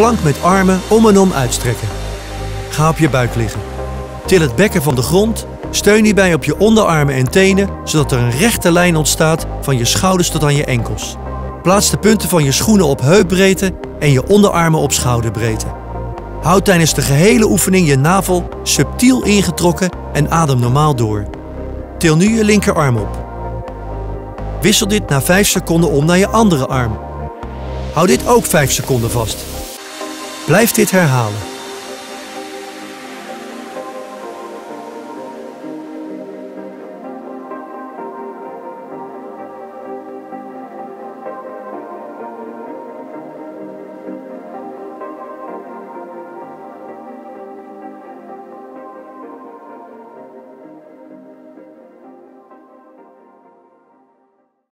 plank met armen om en om uitstrekken. Ga op je buik liggen. Til het bekken van de grond. Steun hierbij op je onderarmen en tenen, zodat er een rechte lijn ontstaat van je schouders tot aan je enkels. Plaats de punten van je schoenen op heupbreedte en je onderarmen op schouderbreedte. Houd tijdens de gehele oefening je navel subtiel ingetrokken en adem normaal door. Til nu je linkerarm op. Wissel dit na 5 seconden om naar je andere arm. Hou dit ook 5 seconden vast. Blijf dit herhalen.